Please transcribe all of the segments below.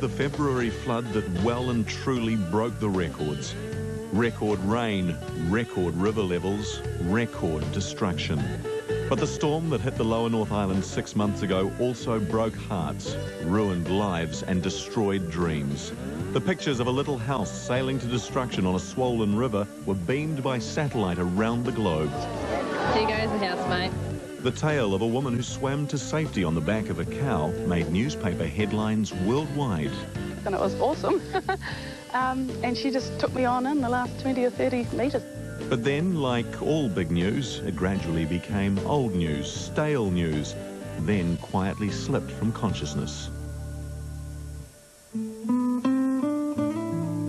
the February flood that well and truly broke the records. Record rain, record river levels, record destruction. But the storm that hit the lower North Island six months ago also broke hearts, ruined lives and destroyed dreams. The pictures of a little house sailing to destruction on a swollen river were beamed by satellite around the globe. Here goes the house, mate. The tale of a woman who swam to safety on the back of a cow made newspaper headlines worldwide. and it was awesome. um, and she just took me on in the last 20 or 30 metres. But then, like all big news, it gradually became old news, stale news, then quietly slipped from consciousness.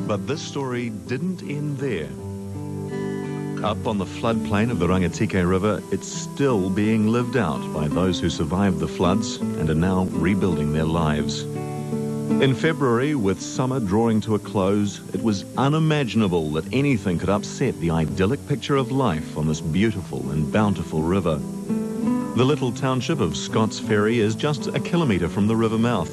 But this story didn't end there. Up on the floodplain of the Rangitikei River, it's still being lived out by those who survived the floods and are now rebuilding their lives. In February, with summer drawing to a close, it was unimaginable that anything could upset the idyllic picture of life on this beautiful and bountiful river. The little township of Scott's Ferry is just a kilometre from the river mouth.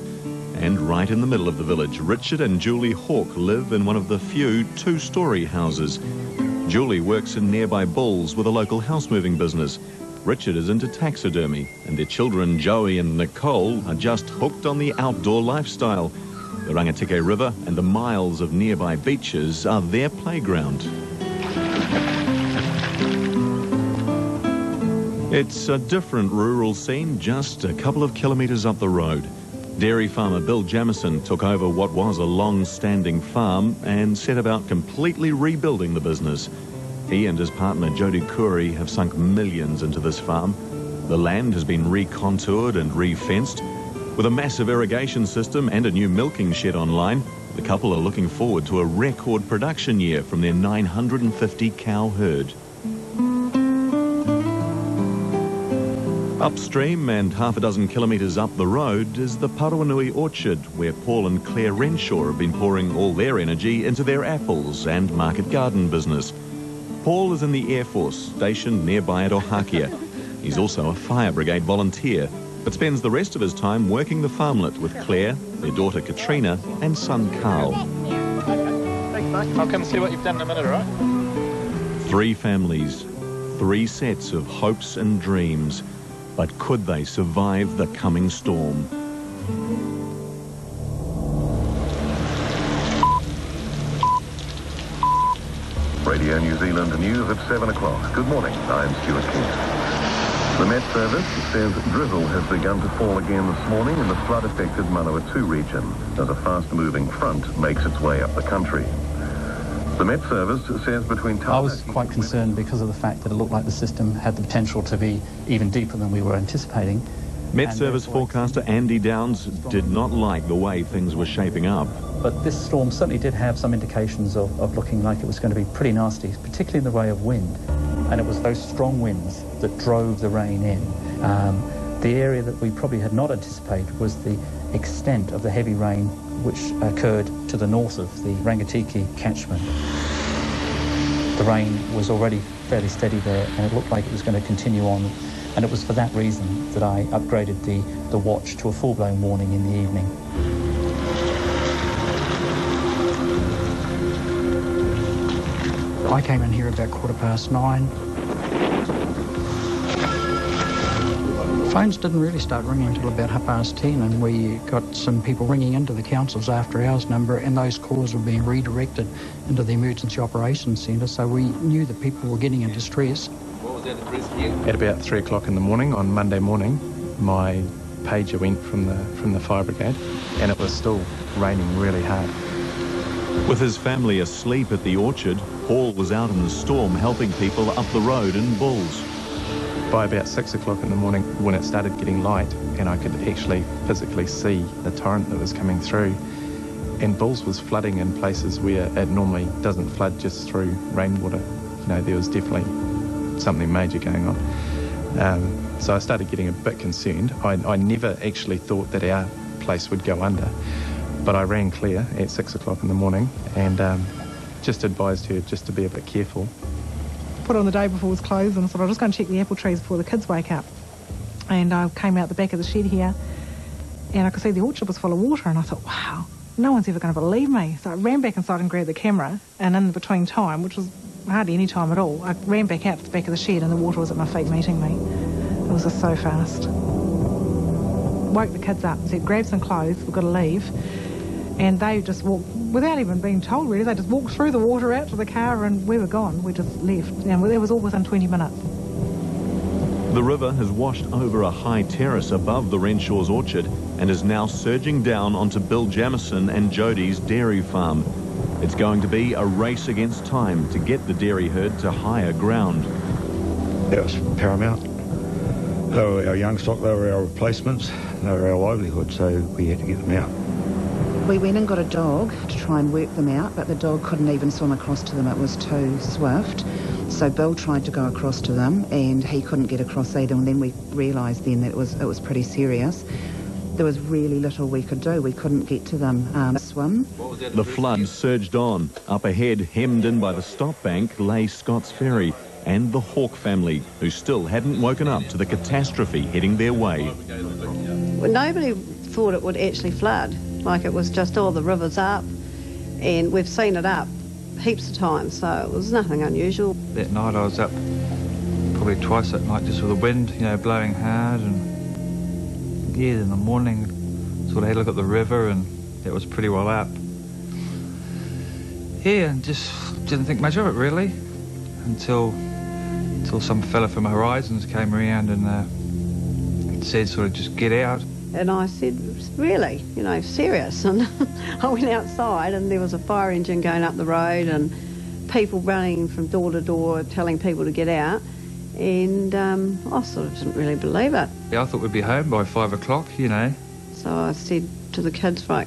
And right in the middle of the village, Richard and Julie Hawke live in one of the few two-storey houses. Julie works in nearby Bulls with a local house-moving business. Richard is into taxidermy, and their children Joey and Nicole are just hooked on the outdoor lifestyle. The Rangitikei River and the miles of nearby beaches are their playground. It's a different rural scene just a couple of kilometres up the road. Dairy farmer Bill Jamison took over what was a long-standing farm and set about completely rebuilding the business. He and his partner Jody Curry have sunk millions into this farm. The land has been recontoured and re-fenced. With a massive irrigation system and a new milking shed online, the couple are looking forward to a record production year from their 950 cow herd. Upstream and half a dozen kilometres up the road is the Parewanui Orchard, where Paul and Claire Renshaw have been pouring all their energy into their apples and market garden business. Paul is in the Air Force, stationed nearby at Ohakea. He's also a fire brigade volunteer, but spends the rest of his time working the farmlet with Claire, their daughter Katrina, and son Carl. I'll come see what you've done in a minute, all right? Three families, three sets of hopes and dreams. But could they survive the coming storm? Radio New Zealand News at 7 o'clock. Good morning, I'm Stuart King. The Met Service says drizzle has begun to fall again this morning in the flood-affected Manawatu region as a fast-moving front makes its way up the country. The Met Service says between... I was quite concerned because of the fact that it looked like the system had the potential to be even deeper than we were anticipating. Met And Service forecaster Andy Downs did not like the way things were shaping up. But this storm certainly did have some indications of, of looking like it was going to be pretty nasty, particularly in the way of wind. And it was those strong winds that drove the rain in. Um, the area that we probably had not anticipated was the extent of the heavy rain which occurred to the north of the Rangitikei catchment. The rain was already fairly steady there and it looked like it was going to continue on. And it was for that reason that I upgraded the, the watch to a full-blown warning in the evening. I came in here about quarter past nine. Phones didn't really start ringing until about half past ten, and we got some people ringing into the council's after hours number, and those calls were being redirected into the emergency operations centre. So we knew that people were getting in distress. At about three o'clock in the morning on Monday morning, my pager went from the from the fire brigade, and it was still raining really hard. With his family asleep at the orchard, Paul was out in the storm helping people up the road in Bulls. By about six o'clock in the morning, when it started getting light, and I could actually physically see the torrent that was coming through, and Bulls was flooding in places where it normally doesn't flood just through rainwater. You know, there was definitely something major going on. Um, so I started getting a bit concerned. I, I never actually thought that our place would go under, but I rang Claire at six o'clock in the morning and um, just advised her just to be a bit careful. Put on the day before was closed and I thought I'll just go and check the apple trees before the kids wake up. And I came out the back of the shed here and I could see the orchard was full of water and I thought, wow, no one's ever going to believe me. So I ran back inside and grabbed the camera and in between time, which was hardly any time at all, I ran back out to the back of the shed and the water was at my feet meeting me. It was just so fast. Woke the kids up and said, grab some clothes, we've got to leave. And they just walked, without even being told really, they just walked through the water out to the car and we were gone. We just left. And it was all within 20 minutes. The river has washed over a high terrace above the Renshaw's orchard and is now surging down onto Bill Jamison and Jody's dairy farm. It's going to be a race against time to get the dairy herd to higher ground. That was paramount. They were our young stock, they were our replacements, they were our livelihood, so we had to get them out. We went and got a dog to try and work them out, but the dog couldn't even swim across to them. It was too swift. So Bill tried to go across to them, and he couldn't get across either. And then we realised then that it was it was pretty serious. There was really little we could do. We couldn't get to them um, swim. The flood surged on. Up ahead, hemmed in by the stop bank, lay Scott's Ferry and the Hawke family, who still hadn't woken up to the catastrophe heading their way. Well, nobody thought it would actually flood. Like it was just, oh, the river's up, and we've seen it up heaps of times, so it was nothing unusual. That night I was up probably twice that night just with the wind, you know, blowing hard, and yeah, in the morning sort of had a look at the river, and it was pretty well up. Yeah, and just didn't think much of it really until until some fella from Horizons came around and uh, said sort of just get out. And I said, really, you know, serious. And I went outside and there was a fire engine going up the road and people running from door to door telling people to get out. And um, I sort of didn't really believe it. Yeah, I thought we'd be home by five o'clock, you know. So I said to the kids, right,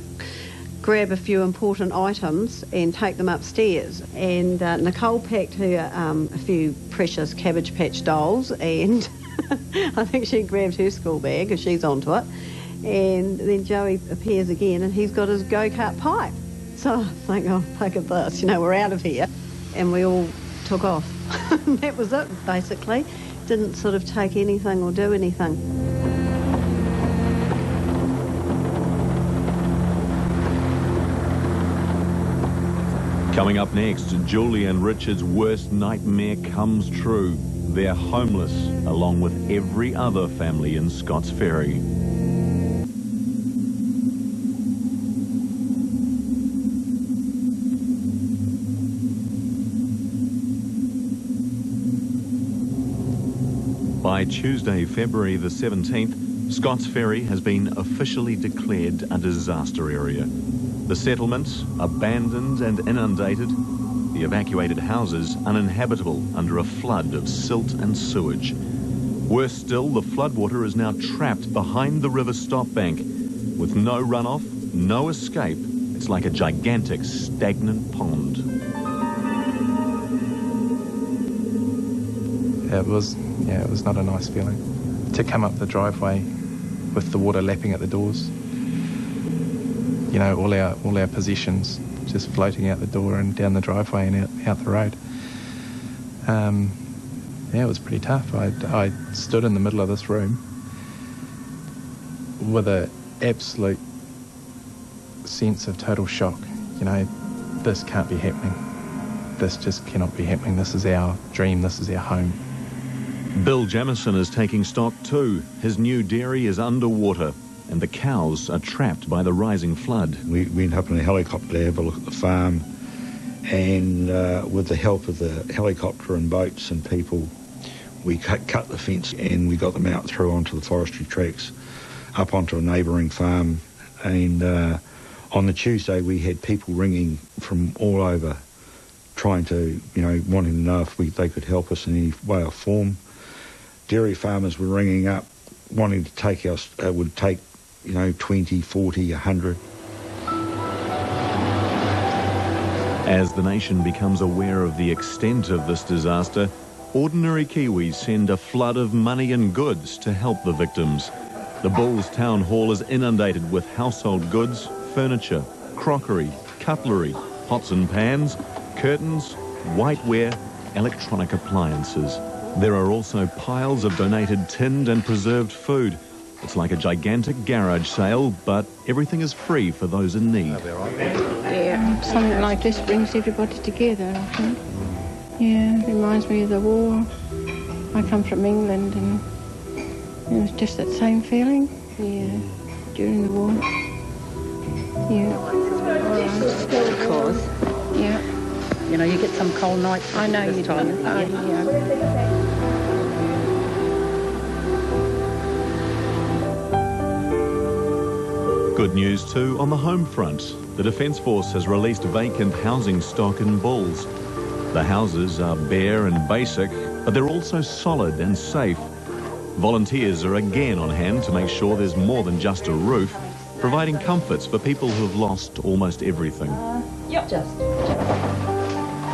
grab a few important items and take them upstairs. And uh, Nicole packed her um, a few precious Cabbage Patch dolls and I think she grabbed her school bag because she's onto it. And then Joey appears again and he's got his go-kart pipe. So I think, oh, look at this, you know, we're out of here. And we all took off. that was it, basically. Didn't sort of take anything or do anything. Coming up next, Julie and Richard's worst nightmare comes true. They're homeless, along with every other family in Scott's Ferry. By Tuesday, February the 17th, Scott's Ferry has been officially declared a disaster area. The settlement, abandoned and inundated, the evacuated houses uninhabitable under a flood of silt and sewage. Worse still, the floodwater is now trapped behind the river stop bank. With no runoff, no escape, it's like a gigantic stagnant pond. It was, yeah, it was not a nice feeling. To come up the driveway with the water lapping at the doors, you know, all our all our possessions just floating out the door and down the driveway and out, out the road. Um, yeah, it was pretty tough. I, I stood in the middle of this room with an absolute sense of total shock. You know, this can't be happening. This just cannot be happening. This is our dream. This is our home. Bill Jamison is taking stock too. His new dairy is underwater and the cows are trapped by the rising flood. We went up in a helicopter to have a look at the farm, and uh, with the help of the helicopter and boats and people, we cut, cut the fence and we got them out through onto the forestry tracks, up onto a neighbouring farm. And uh, on the Tuesday, we had people ringing from all over, trying to, you know, wanting to know if we, they could help us in any way or form. Dairy farmers were ringing up, wanting to take us, uh, would take you know, 20, 40, 100. As the nation becomes aware of the extent of this disaster, ordinary Kiwis send a flood of money and goods to help the victims. The Bulls Town Hall is inundated with household goods, furniture, crockery, cutlery, pots and pans, curtains, whiteware, electronic appliances. There are also piles of donated tinned and preserved food. It's like a gigantic garage sale, but everything is free for those in need. Yeah, something like this brings everybody together, I think. Yeah, it reminds me of the war. I come from England and it was just that same feeling, yeah, during the war. Yeah. Of course. Yeah. You know, you get some cold nights. I know you time. do. Oh, yeah. Good news too on the home front. The Defence Force has released vacant housing stock in Bulls. The houses are bare and basic, but they're also solid and safe. Volunteers are again on hand to make sure there's more than just a roof, providing comforts for people who have lost almost everything. Yep. Just.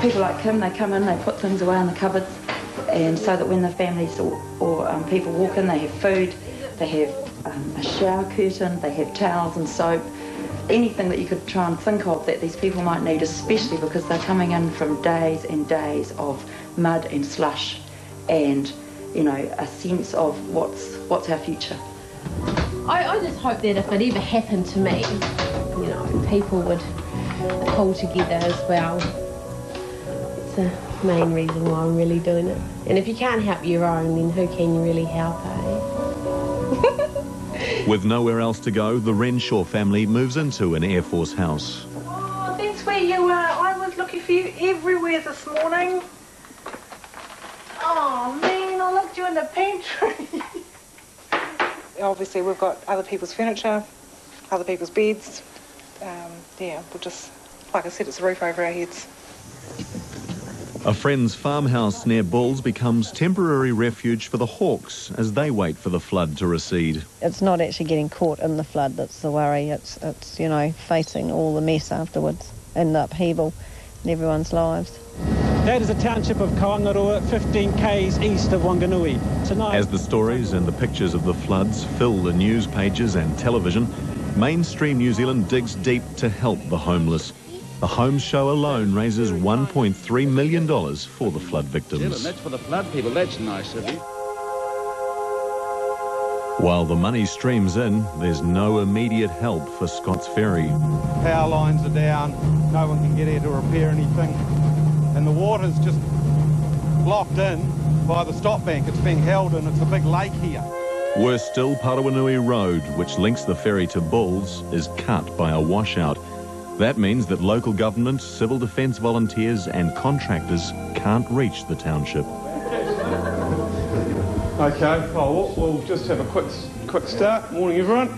People like Kim, they come in, they put things away in the cupboards, and so that when the families or, or um, people walk in, they have food, they have um, a shower curtain, they have towels and soap, anything that you could try and think of that these people might need, especially because they're coming in from days and days of mud and slush, and you know a sense of what's what's our future. I, I just hope that if it ever happened to me, you know, people would pull together as well. It's the main reason why I'm really doing it. And if you can't help your own, then who can you really help, eh? With nowhere else to go, the Renshaw family moves into an Air Force house. Oh, that's where you are. I was looking for you everywhere this morning. Oh, man, I looked you in the pantry. Obviously, we've got other people's furniture, other people's beds. Um, yeah, we'll just, like I said, it's a roof over our heads. A friend's farmhouse near Bulls becomes temporary refuge for the Hawkes as they wait for the flood to recede. It's not actually getting caught in the flood that's the worry. It's, it's you know, facing all the mess afterwards and the upheaval in everyone's lives. That is the township of Kauangaroa, 15 k's east of Wanganui. Tonight, As the stories and the pictures of the floods fill the news pages and television, mainstream New Zealand digs deep to help the homeless. The Home Show alone raises $1.3 million for the flood victims. that's for the flood people. That's nice of you. While the money streams in, there's no immediate help for Scott's Ferry. Power lines are down, no one can get here to repair anything, and the water's just blocked in by the stop bank. It's being held and it's a big lake here. Worse still, Parewanui Road, which links the ferry to Bulls, is cut by a washout. That means that local government, civil defence volunteers and contractors can't reach the township. Okay, well, we'll we'll just have a quick, quick start. Morning, everyone.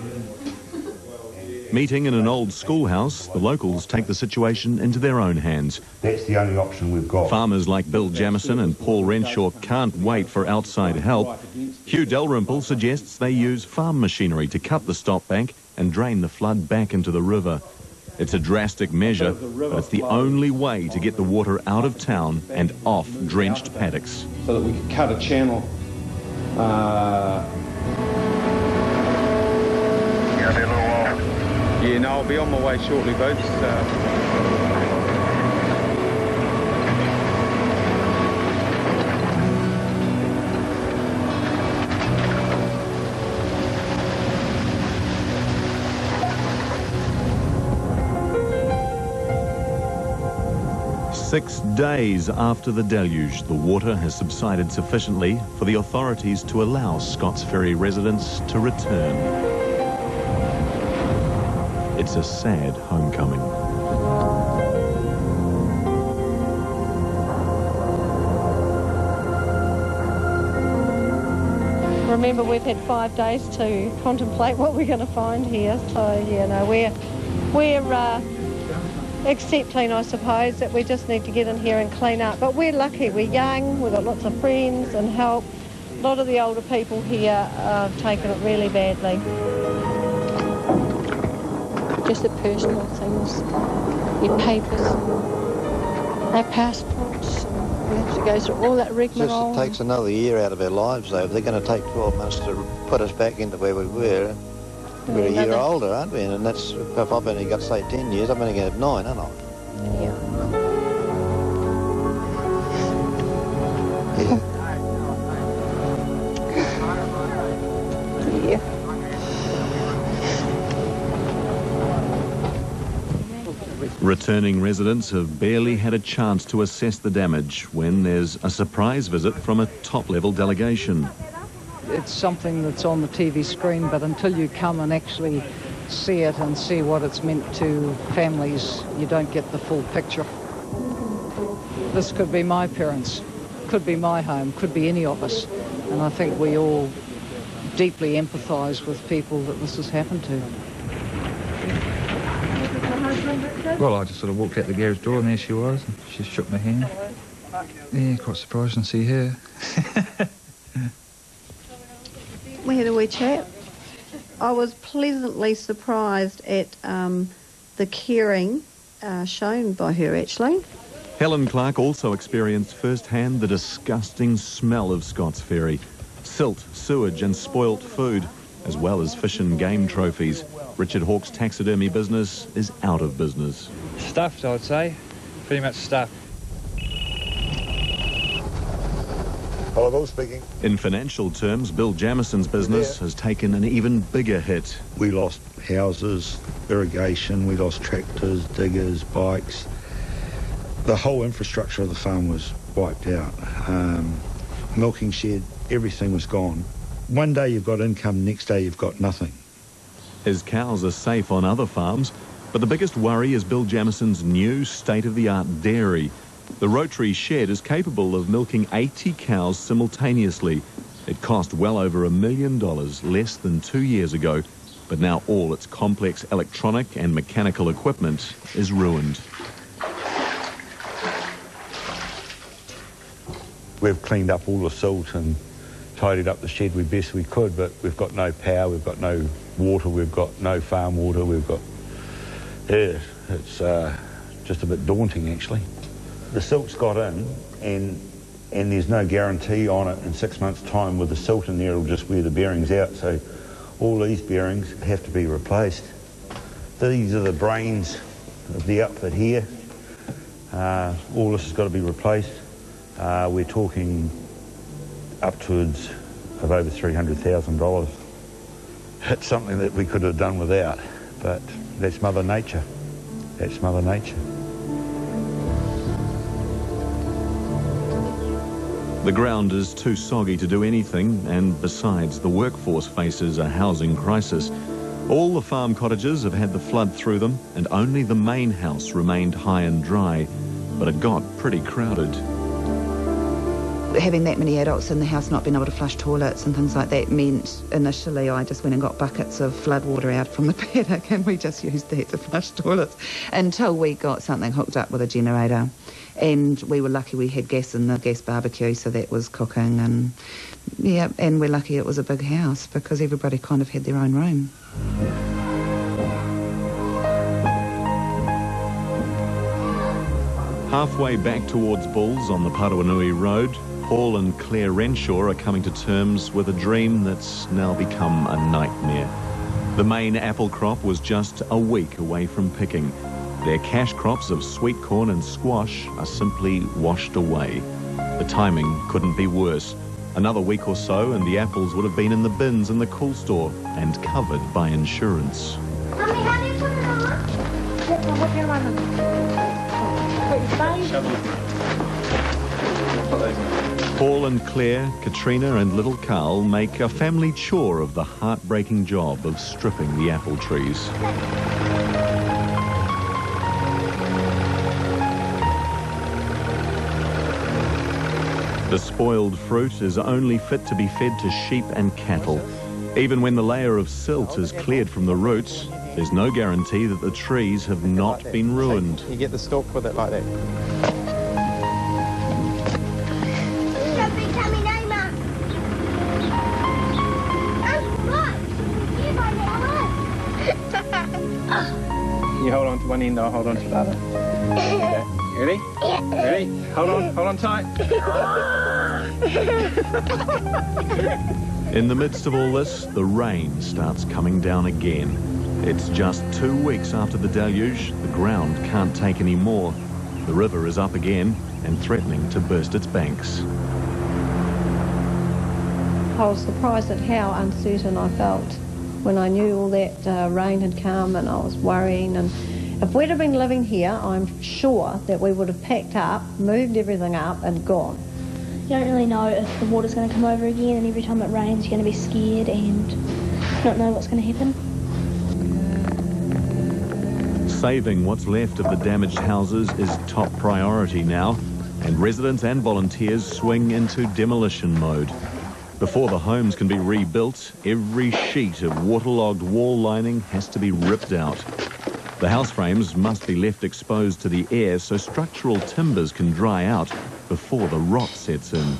Meeting in an old schoolhouse, the locals take the situation into their own hands. That's the only option we've got. Farmers like Bill Jamison and Paul Renshaw can't wait for outside help. Hugh Dalrymple suggests they use farm machinery to cut the stop bank and drain the flood back into the river. It's a drastic measure, but it's the only way to get the water out of town and off drenched paddocks. So that we could cut a channel. Uh, yeah, no, I'll be on my way shortly, folks. Six days after the deluge, the water has subsided sufficiently for the authorities to allow Scott's Ferry residents to return. It's a sad homecoming. Remember, we've had five days to contemplate what we're going to find here. So, yeah, no, we're, we're uh, accepting, I suppose, that we just need to get in here and clean up. But we're lucky. We're young. We've got lots of friends and help. A lot of the older people here have taken it really badly. Just the personal things, your papers, our passports. We have to go through all that rigmarole. Just takes another year out of our lives, though. If they're going to take 12 months to put us back into where we were, we're a year Another- older, aren't we? And that's, if I've only got, say, 10 years, I'm only going to have nine, aren't I? Yeah. Yeah. Returning residents have barely had a chance to assess the damage when there's a surprise visit from a top-level delegation. It's something that's on the TV screen, but until you come and actually see it and see what it's meant to families, you don't get the full picture. This could be my parents, could be my home, could be any of us. And I think we all deeply empathise with people that this has happened to. Well, I just sort of walked out the garage door and there she was. And she shook my hand. Yeah, quite surprised to see her. We had a wee chat. I was pleasantly surprised at um, the caring uh, shown by her, actually. Helen Clark also experienced firsthand the disgusting smell of Scott's Ferry. Silt, sewage and spoilt food, as well as fish and game trophies. Richard Hawke's taxidermy business is out of business. Stuffed, I would say. Pretty much stuffed. Hello, speaking. In financial terms, Bill Jamison's business has taken an even bigger hit. We lost houses, irrigation, we lost tractors, diggers, bikes. The whole infrastructure of the farm was wiped out. Um, milking shed, everything was gone. One day you've got income, next day you've got nothing. His cows are safe on other farms, but the biggest worry is Bill Jamison's new state-of-the-art dairy. The rotary shed is capable of milking 80 cows simultaneously. It cost well over a million dollars less than two years ago, but now all its complex electronic and mechanical equipment is ruined. We've cleaned up all the silt and tidied up the shed we best we could, but we've got no power, we've got no water, we've got no farm water, we've got... Yeah, it's uh, just a bit daunting, actually. The silt's got in, and and there's no guarantee on it in six months' time with the silt in there, it'll just wear the bearings out, so all these bearings have to be replaced. These are the brains of the outfit here. Uh, all this has got to be replaced. Uh, we're talking upwards of over $300,000. It's something that we could have done without, but that's Mother Nature. That's Mother Nature. The ground is too soggy to do anything, and besides, the workforce faces a housing crisis. All the farm cottages have had the flood through them, and only the main house remained high and dry, but it got pretty crowded. Having that many adults in the house not being able to flush toilets and things like that meant initially I just went and got buckets of flood water out from the paddock and we just used that to flush toilets until we got something hooked up with a generator. And we were lucky we had gas in the gas barbecue, so that was cooking. And yeah, and we're lucky it was a big house because everybody kind of had their own room. Halfway back towards Bulls on the Parewanui Road, Paul and Claire Renshaw are coming to terms with a dream that's now become a nightmare. The main apple crop was just a week away from picking. Their cash crops of sweet corn and squash are simply washed away. The timing couldn't be worse. Another week or so and the apples would have been in the bins in the cool store and covered by insurance. Mommy, how do you put it on? What do you want? Put your face. Paul and Claire, Katrina and little Carl make a family chore of the heartbreaking job of stripping the apple trees. The spoiled fruit is only fit to be fed to sheep and cattle. Even when the layer of silt is cleared from the roots, there's no guarantee that the trees have not been ruined. You get the stalk with it like that. You hold on to one end, I'll hold on to the other. Okay. You ready? Ready? Hold on, hold on tight. In the midst of all this, the rain starts coming down again. It's just two weeks after the deluge, the ground can't take any more. The river is up again and threatening to burst its banks. I was surprised at how uncertain I felt when I knew all that uh, rain had come and I was worrying. And if we'd have been living here, I'm sure that we would have packed up, moved everything up, and gone. You don't really know if the water's going to come over again, and every time it rains, you're going to be scared and not know what's going to happen. Saving what's left of the damaged houses is top priority now, and residents and volunteers swing into demolition mode. Before the homes can be rebuilt, every sheet of waterlogged wall lining has to be ripped out. The house frames must be left exposed to the air so structural timbers can dry out before the rot sets in.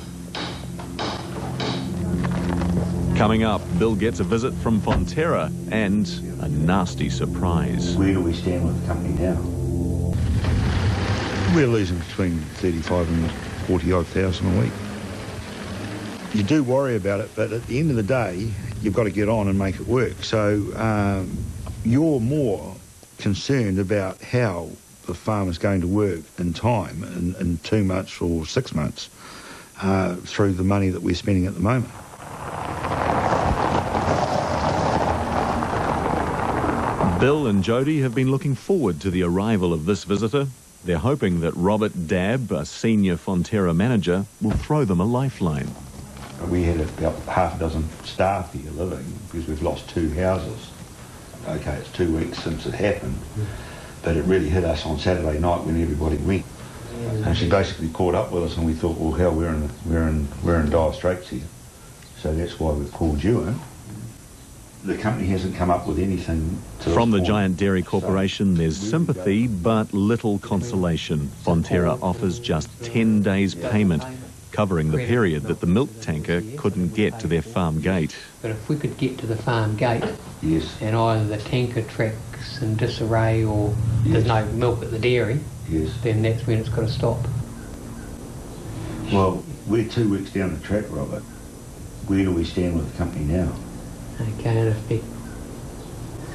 Coming up, Bill gets a visit from Fonterra and a nasty surprise. Where do we stand with the company now? We're losing between 35 and 40 odd thousand a week. You do worry about it, but at the end of the day, you've got to get on and make it work. So um, you're more concerned about how the farm is going to work in time, in, in two months or six months, uh, through the money that we're spending at the moment. Bill and Jody have been looking forward to the arrival of this visitor. They're hoping that Robert Dabb, a senior Fonterra manager, will throw them a lifeline. We had about half a dozen staff here living because we've lost two houses. Okay, it's two weeks since it happened, but it really hit us on Saturday night when everybody went. And she basically caught up with us, and we thought, well, hell, we're in we're in we're in dire straits here. So that's why we've called you in. The company hasn't come up with anything. To From the point. Giant Dairy Corporation, there's sympathy but little consolation. Fonterra offers just 10 days payment, covering the period that the milk tanker couldn't get to their farm gate. But if we could get to the farm gate, yes, and either the tanker tracks in disarray or there's no milk at the dairy, yes, then that's when it's got to stop. Well, we're two weeks down the track, Robert. Where do we stand with the company now? Okay, and if it,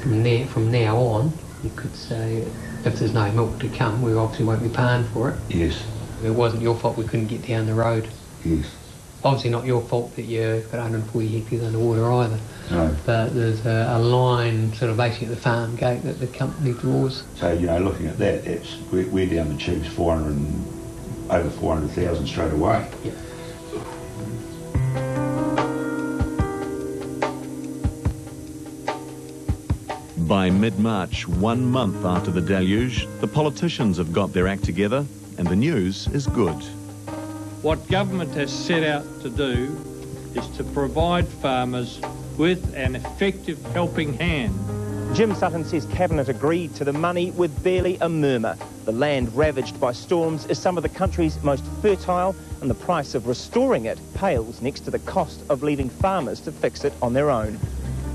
from there from now on, you could say if there's no milk to come, we obviously won't be paying for it. Yes. It wasn't your fault we couldn't get down the road. Yes. Obviously not your fault that you've got 140 hectares underwater either. No. But there's a, a line sort of basically at the farm gate that the company draws. So, you know, looking at that, it's, we're, we're down the tubes 400 and, over 400,000 straight away. Yep. By mid-March, one month after the deluge, the politicians have got their act together and the news is good. What government has set out to do is to provide farmers with an effective helping hand. Jim Sutton says Cabinet agreed to the money with barely a murmur. The land ravaged by storms is some of the country's most fertile, and the price of restoring it pales next to the cost of leaving farmers to fix it on their own.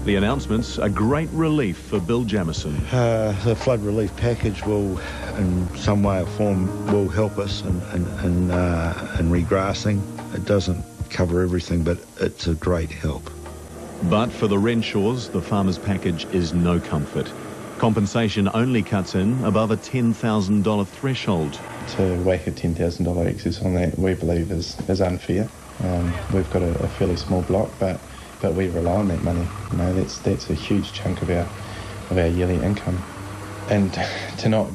The announcement's a great relief for Bill Jamison. Uh, the flood relief package will, in some way or form, will help us in, in, in, uh, in regrassing. It doesn't cover everything, but it's a great help. But for the Renshaws, the farmer's package is no comfort. Compensation only cuts in above a $10,000 threshold. To whack a $10,000 excess on that, we believe is, is unfair. Um, we've got a, a fairly small block, but but we rely on that money. You know, that's that's a huge chunk of our of our yearly income, and to not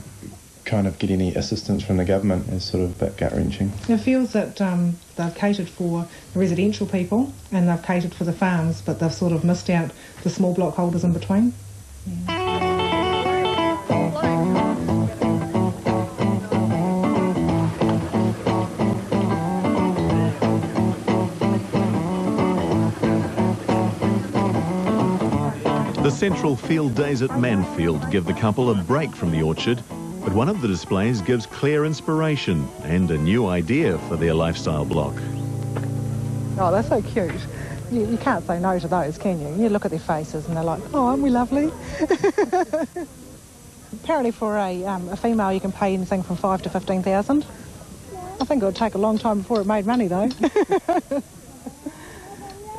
kind of get any assistance from the government is sort of a bit gut wrenching. It feels that um, they've catered for the residential people and they've catered for the farms, but they've sort of missed out the small block holders in between. The Central Field Days at Manfield give the couple a break from the orchard, but one of the displays gives clear inspiration and a new idea for their lifestyle block. Oh, they're so cute. You, you can't say no to those, can you? You look at their faces and they're like, oh, aren't we lovely? Apparently for a, um, a female you can pay anything from five to 15,000. I think it would take a long time before it made money though.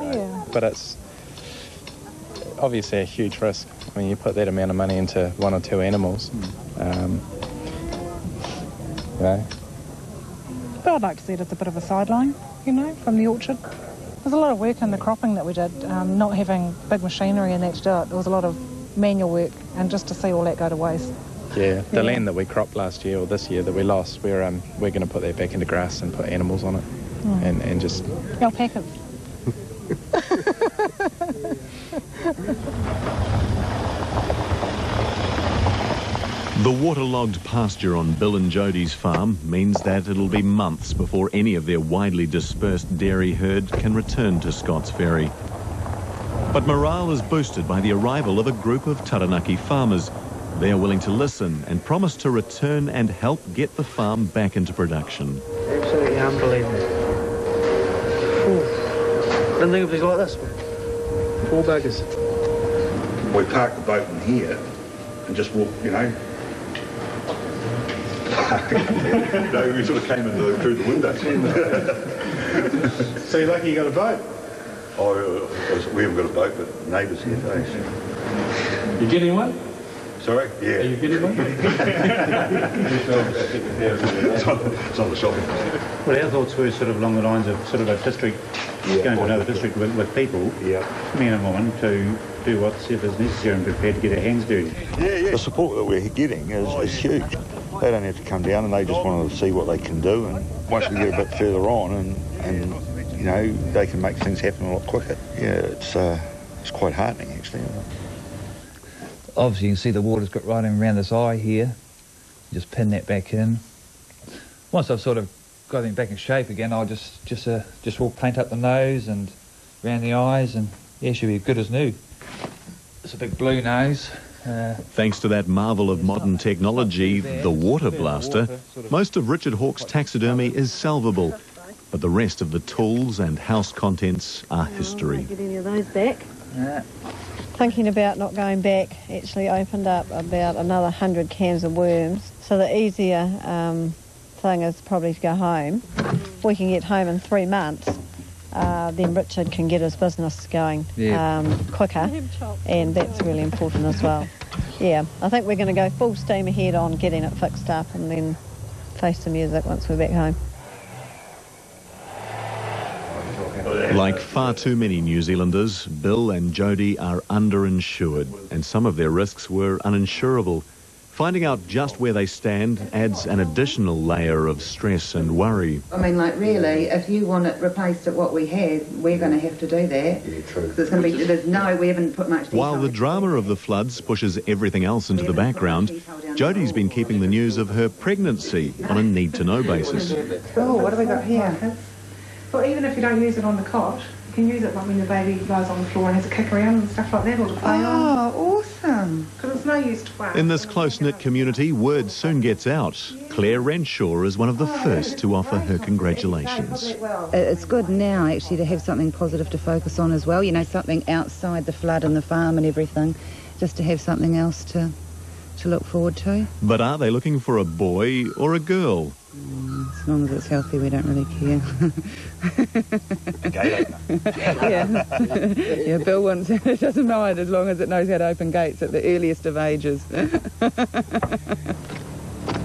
yeah. But it's obviously a huge risk. I mean, you put that amount of money into one or two animals. Um, you know, But I'd like to see it as a bit of a sideline, you know, from the orchard. There's a lot of work in the cropping that we did, um, not having big machinery and that to do it. There was a lot of manual work, and just to see all that go to waste. Yeah, the Yeah. land that we cropped last year or this year that we lost, we're um, we're going to put that back into grass and put animals on it, Mm. and and just Alpacas. The waterlogged pasture on Bill and Jody's farm means that it'll be months before any of their widely dispersed dairy herd can return to Scott's Ferry. But morale is boosted by the arrival of a group of Taranaki farmers. They are willing to listen and promise to return and help get the farm back into production. Absolutely unbelievable. Ooh. Didn't think it was like this. Four buggers. We parked the boat in here and just walked, you know. no, we sort of came in the, through the window. so you're lucky you got a boat? Oh, uh, we haven't got a boat, but neighbours here, thanks. You getting one? Sorry? Yeah. Are you getting one? it's, on, it's on the shopping. Well, our thoughts were sort of along the lines of sort of a district, going to another district with, with people, yeah. men and women, to do whatever is necessary and prepared to get our hands dirty. Yeah, yeah. The support that we're getting is, is huge. They don't have to come down and they just want to see what they can do and once we get a bit further on and, and you know, they can make things happen a lot quicker. Yeah, it's, uh, it's quite heartening actually. Obviously, you can see the water's got running around this eye here. Just pin that back in. Once I've sort of got them back in shape again, I'll just just uh, just will paint up the nose and round the eyes, and yeah, she'll be good as new. It's a big blue nose. Uh, Thanks to that marvel of modern technology, the water blaster, most of Richard Hawke's taxidermy is salvable, but the rest of the tools and house contents are history. Get any of those back. Yeah. Thinking about not going back actually opened up about another 100 cans of worms. So the easier um, thing is probably to go home. If we can get home in three months, uh, then Richard can get his business going Yeah. um, quicker, and that's really important as well. Yeah, I think we're going to go full steam ahead on getting it fixed up and then face the music once we're back home. Like far too many New Zealanders, Bill and Jody are underinsured, and some of their risks were uninsurable. Finding out just where they stand adds an additional layer of stress and worry. I mean, like, really, if you want it replaced at what we have, we're going to have to do that. Yeah, true. There's going to be, there's no, we haven't put much detail. While the drama of the floods pushes everything else into the background, Jody's been keeping the news of her pregnancy on a need-to-know basis. Oh, what have we got here? Well, even if you don't use it on the cot, you can use it like when the baby lies on the floor and has a kick around and stuff like that, or to play on. Oh, awesome. Because it's no use to play. In this close-knit community, word soon gets out. Claire Renshaw is one of the oh, first to offer her congratulations. It's good now, actually, to have something positive to focus on as well. You know, something outside the flood and the farm and everything, just to have something else to, to look forward to. But are they looking for a boy or a girl? Mm, as long as it's healthy, we don't really care. yeah. yeah, Bill wants it doesn't mind as long as it knows how to open gates at the earliest of ages.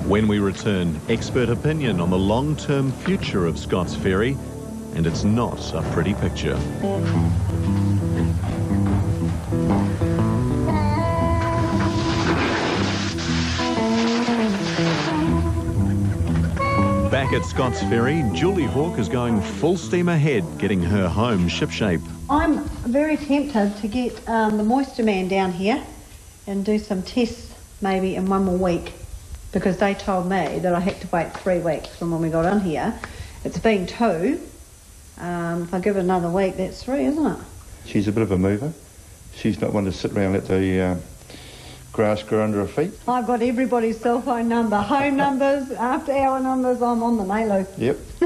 When we return, expert opinion on the long-term future of Scott's Ferry, and it's not a pretty picture. Back at Scott's Ferry, Julie Hawke is going full steam ahead, getting her home shipshape. I'm very tempted to get um, the moisture man down here and do some tests maybe in one more week because they told me that I had to wait three weeks from when we got in here. It's been two. Um, if I give it another week, that's three, isn't it? She's a bit of a mover. She's not one to sit around and let the uh, grass grow under her feet. I've got everybody's cell phone number, home numbers, after hour numbers. I'm on the Malo. Yep.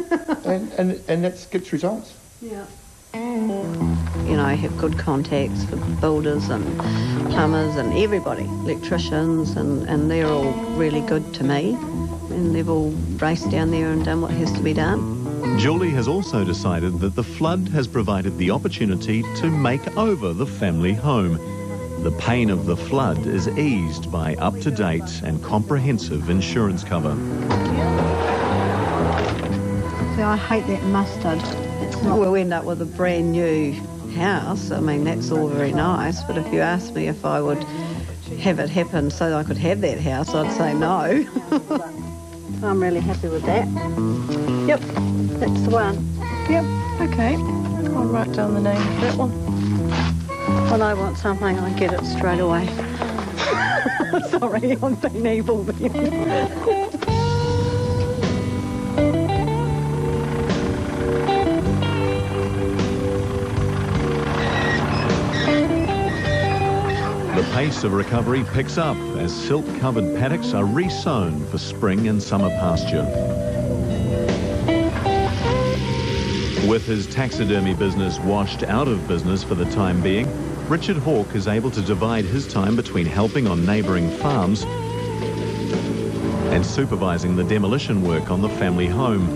and, and, and that gets results. Yeah. You know, I have good contacts for builders and plumbers and everybody, electricians, and, and they're all really good to me. And they've all raced down there and done what has to be done. Julie has also decided that the flood has provided the opportunity to make over the family home. The pain of the flood is eased by up-to-date and comprehensive insurance cover. See, I hate that mustard. we'll end up with a brand new house. I mean, that's all very nice, but if you asked me if I would have it happen so I could have that house, I'd say no. I'm really happy with that. Yep, that's the one. Yep, okay. I'll write down the name of that one. When I want something, I get it straight away. Sorry, I'm being evil. The pace of recovery picks up as silt-covered paddocks are resown for spring and summer pasture. With his taxidermy business washed out of business for the time being, Richard Hawke is able to divide his time between helping on neighbouring farms and supervising the demolition work on the family home.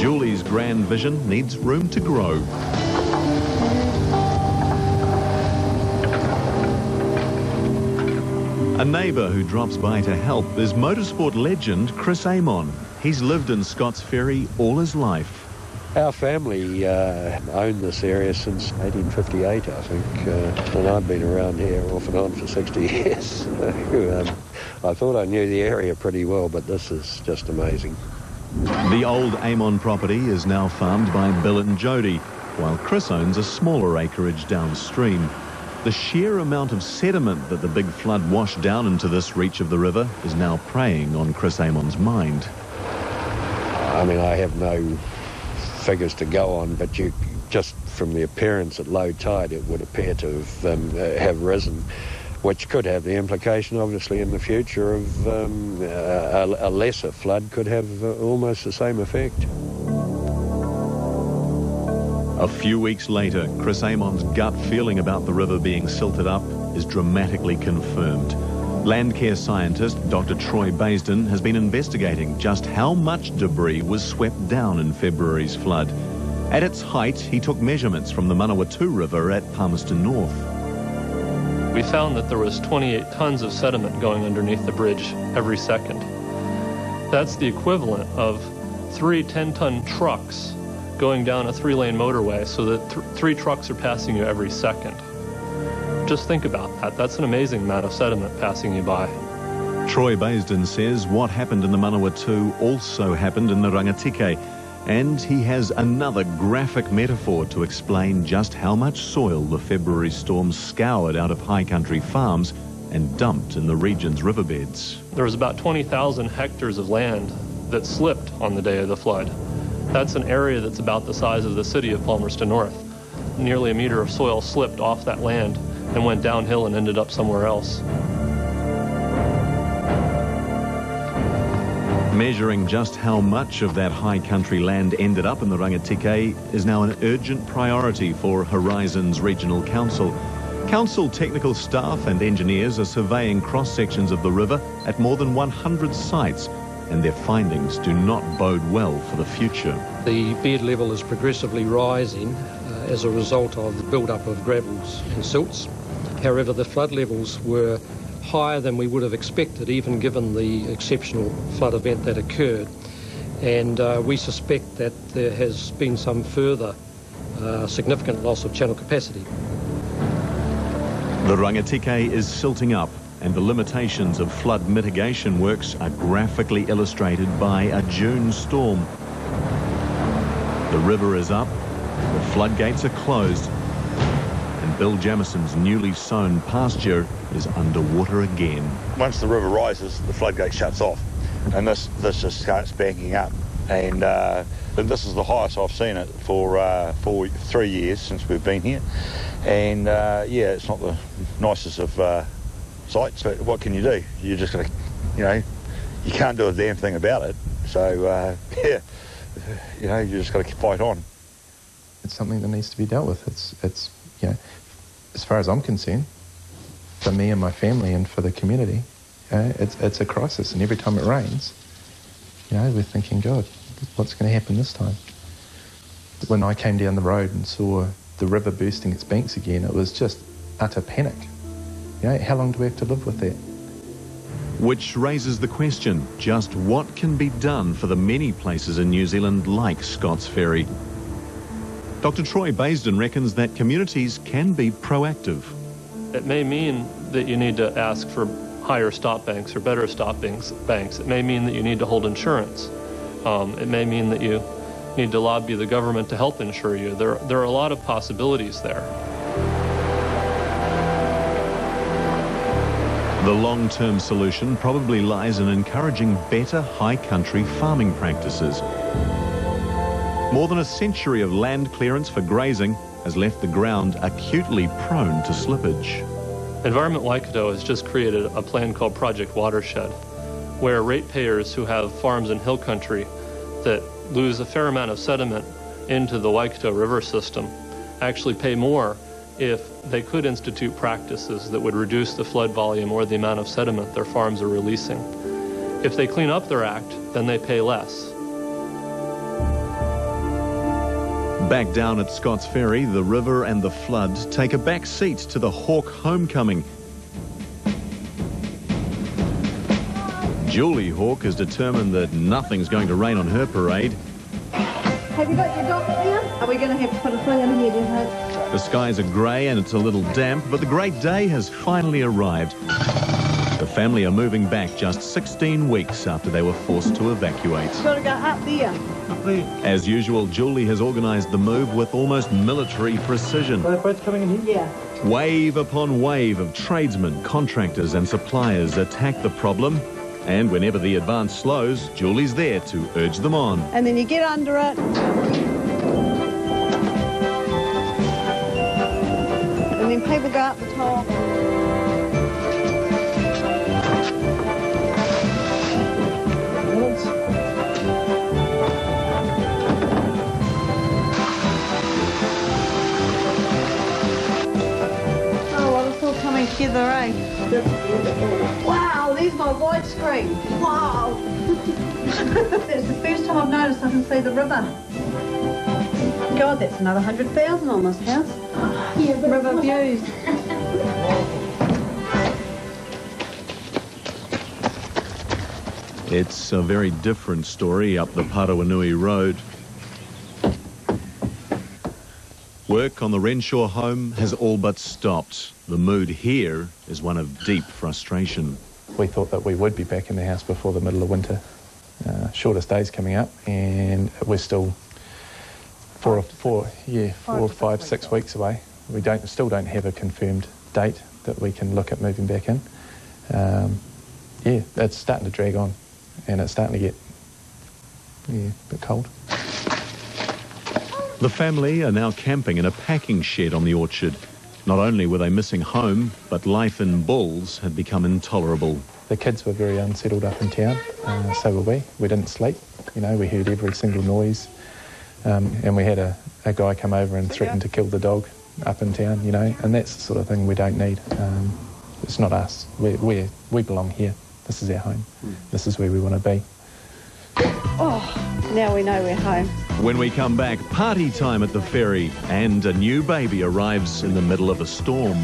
Julie's grand vision needs room to grow. A neighbour who drops by to help is motorsport legend Chris Amon. He's lived in Scott's Ferry all his life. Our family uh, owned this area since 1858, I think, uh, and I've been around here off and on for 60 years. um, I thought I knew the area pretty well, but this is just amazing. The old Amon property is now farmed by Bill and Jody, while Chris owns a smaller acreage downstream. The sheer amount of sediment that the big flood washed down into this reach of the river is now preying on Chris Amon's mind. I mean, I have no figures to go on, but you just from the appearance at low tide, it would appear to have, um, uh, have risen, which could have the implication, obviously, in the future of um, a, a lesser flood could have uh, almost the same effect. A few weeks later, Chris Amon's gut feeling about the river being silted up is dramatically confirmed. Landcare scientist Dr. Troy Baisden has been investigating just how much debris was swept down in February's flood. At its height, he took measurements from the Manawatu River at Palmerston North. We found that there was 28 tons of sediment going underneath the bridge every second. That's the equivalent of three 10-ton trucks going down a three-lane motorway so that th three trucks are passing you every second. Just think about that. That's an amazing amount of sediment passing you by. Troy Baisden says what happened in the Manawatu also happened in the Rangitikei, and he has another graphic metaphor to explain just how much soil the February storm scoured out of high country farms and dumped in the region's riverbeds. There was about 20,000 hectares of land that slipped on the day of the flood. That's an area that's about the size of the city of Palmerston North. Nearly a meter of soil slipped off that land and went downhill and ended up somewhere else. Measuring just how much of that high country land ended up in the Rangitikei is now an urgent priority for Horizons Regional Council. Council technical staff and engineers are surveying cross sections of the river at more than 100 sites, and their findings do not bode well for the future. The bed level is progressively rising uh, as a result of the build-up of gravels and silts. However, the flood levels were higher than we would have expected, even given the exceptional flood event that occurred. And uh, we suspect that there has been some further uh, significant loss of channel capacity. The Rangitikei is silting up, and the limitations of flood mitigation works are graphically illustrated by a June storm. The river is up, the floodgates are closed, and Bill Jamison's newly sown pasture is underwater again. Once the river rises, the floodgate shuts off, and this this just starts banking up. And, uh, and this is the highest I've seen it for uh, for three years since we've been here. And uh, yeah, it's not the nicest of sights, but what can you do? You're just going to, you know, you can't do a damn thing about it. So uh, yeah, you know, you just got to fight on. It's something that needs to be dealt with. It's it's you know, as far as I'm concerned, for me and my family and for the community, you know, it's it's a crisis. And every time it rains, you know, we're thinking, God, what's going to happen this time? When I came down the road and saw the river bursting its banks again, it was just utter panic. You know, how long do we have to live with that? Which raises the question, just what can be done for the many places in New Zealand like Scott's Ferry? Dr Troy Baisden reckons that communities can be proactive. It may mean that you need to ask for higher stop banks or better stop banks. banks. It may mean that you need to hold insurance. Um, it may mean that you need to lobby the government to help insure you. There, there are a lot of possibilities there. The long-term solution probably lies in encouraging better high country farming practices. More than a century of land clearance for grazing has left the ground acutely prone to slippage. Environment Waikato has just created a plan called Project Watershed, where ratepayers who have farms in hill country that lose a fair amount of sediment into the Waikato River system actually pay more if they could institute practices that would reduce the flood volume or the amount of sediment their farms are releasing. If they clean up their act, then they pay less. Back down at Scott's Ferry, the river and the flood take a back seat to the Hawke homecoming. Julie Hawke is determined that nothing's going to rain on her parade. Have you got your dock down? Are we going to have to put a thing in here, do you think? The skies are grey and it's a little damp, but the great day has finally arrived. The family are moving back just 16 weeks after they were forced to evacuate. Got to go up there. As usual, Julie has organised the move with almost military precision. Are they both coming in here? Yeah. Wave upon wave of tradesmen, contractors and suppliers attack the problem. And whenever the advance slows, Julie's there to urge them on. And then you get under it. People go up the top. Oh, it's together, eh? Wow, there's my widescreen. Wow. that's the first time I've noticed I can see the river. God, that's another hundred thousand on this house. Yeah, river views. It's a very different story up the Parewanui Road. Work on the Renshaw home has all but stopped. The mood here is one of deep frustration. We thought that we would be back in the house before the middle of winter. Uh, shortest days coming up, and we're still four, or four, yeah, four or five, six weeks away. We don't, still don't have a confirmed date that we can look at moving back in. Um, yeah, it's starting to drag on, and it's starting to get yeah, a bit cold. The family are now camping in a packing shed on the orchard. Not only were they missing home, but life in Bulls had become intolerable. The kids were very unsettled up in town, uh, so were we. We didn't sleep. You know, we heard every single noise. Um, and we had a, a guy come over and threaten to kill the dog up in town, you know, and that's the sort of thing we don't need. Um, it's not us. we we we belong here. This is our home. This is where we want to be. Oh, now we know we're home. When we come back, party time at the ferry, and a new baby arrives in the middle of a storm.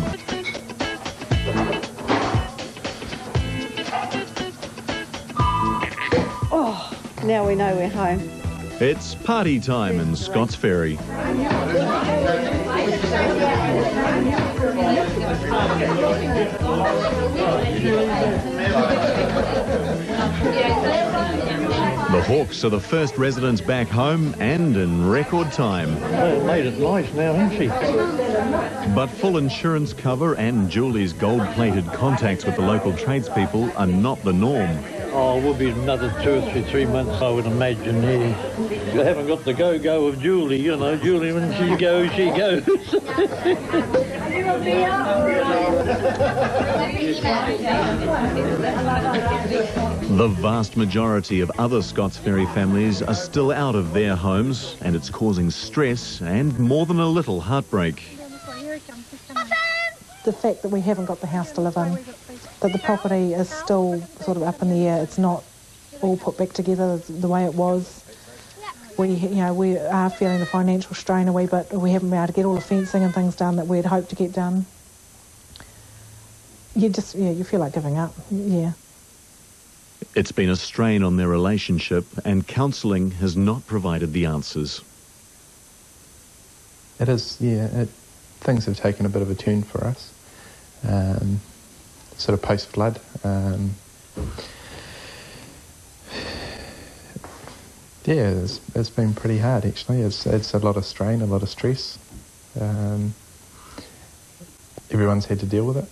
Oh, now we know we're home. It's party time in Scott's Ferry. The Hawkes are the first residents back home and in record time. Well, made it nice now, hasn't she? But full insurance cover and Julie's gold-plated contacts with the local tradespeople are not the norm. Oh, it will be another two or three, three months, I would imagine, yeah. You haven't got the go-go of Julie, you know. Julie, when she goes, she goes. The vast majority of other Scott's Ferry families are still out of their homes, and it's causing stress and more than a little heartbreak. The fact that we haven't got the house to live in, that the property is still sort of up in the air, it's not all put back together the way it was. We, you know, we are feeling the financial strain a wee bit. We haven't been able to get all the fencing and things done that we'd hoped to get done. You just, yeah, you feel like giving up. Yeah. It's been a strain on their relationship, and counselling has not provided the answers. It is, yeah. It, things have taken a bit of a turn for us, um, sort of post flood. Um, yeah, it's, it's been pretty hard actually. It's, it's a lot of strain, a lot of stress. Um, everyone's had to deal with it.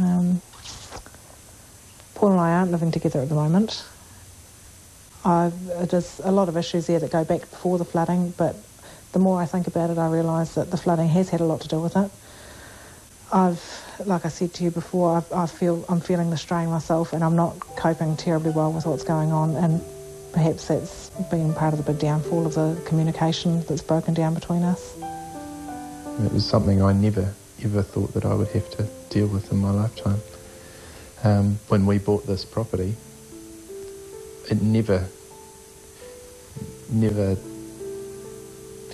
Um, Paul and I aren't living together at the moment. I've, there's a lot of issues there that go back before the flooding, but the more I think about it, I realise that the flooding has had a lot to do with it. I've, like I said to you before, I've, I feel I'm feeling the strain myself, and I'm not coping terribly well with what's going on, and perhaps that's been part of the big downfall of the communication that's broken down between us. It was something I never ever thought that I would have to deal with in my lifetime. Um, when we bought this property, it never, never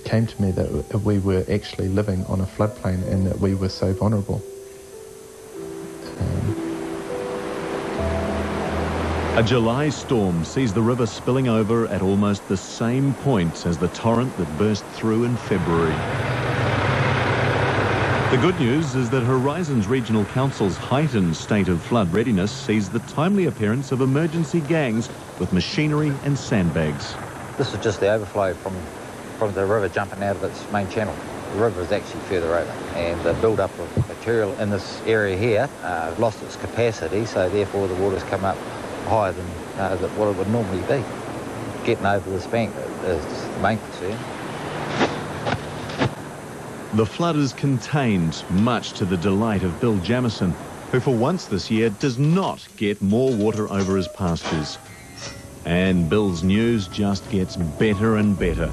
came to me that we were actually living on a floodplain and that we were so vulnerable. A July storm sees the river spilling over at almost the same point as the torrent that burst through in February. The good news is that Horizons Regional Council's heightened state of flood readiness sees the timely appearance of emergency gangs with machinery and sandbags. This is just the overflow from, from the river jumping out of its main channel. The river is actually further over and the build-up of material in this area here uh, lost its capacity so therefore the water's come up higher than uh, what it would normally be. Getting over this bank is the main concern. The flood is contained, much to the delight of Bill Jamison, who for once this year does not get more water over his pastures. And Bill's news just gets better and better.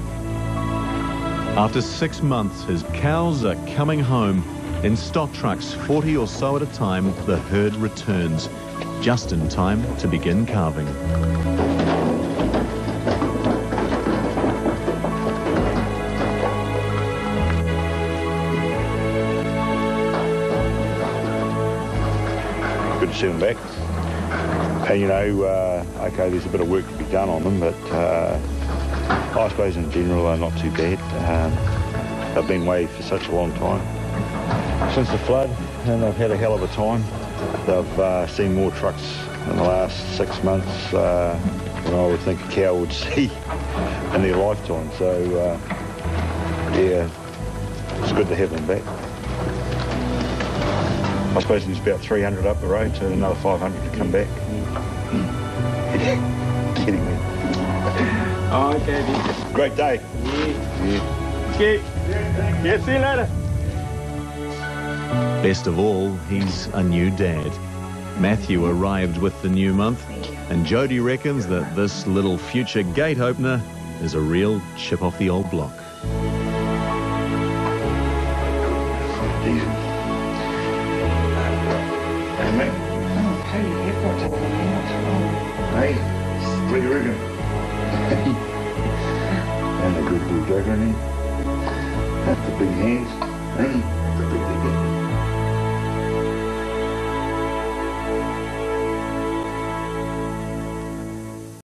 After six months, his cows are coming home. In stock trucks, 40 or so at a time, the herd returns, just in time to begin calving. good to see them back. And you know, uh, okay, there's a bit of work to be done on them, but uh, I suppose in general they're not too bad. Um, they've been away for such a long time. Since the flood, and they've had a hell of a time. They've uh, seen more trucks in the last six months uh, than I would think a cow would see in their lifetime. So, uh, yeah, it's good to have them back. I suppose there's about 300 up the road, so another 500 to come back. Kidding me. Oh, okay. Great day. Yeah. Okay. Yeah, see you later. Best of all, he's a new dad. Matthew arrived with the new month, and Jody reckons that this little future gate opener is a real chip off the old block. Eh? That's the hey?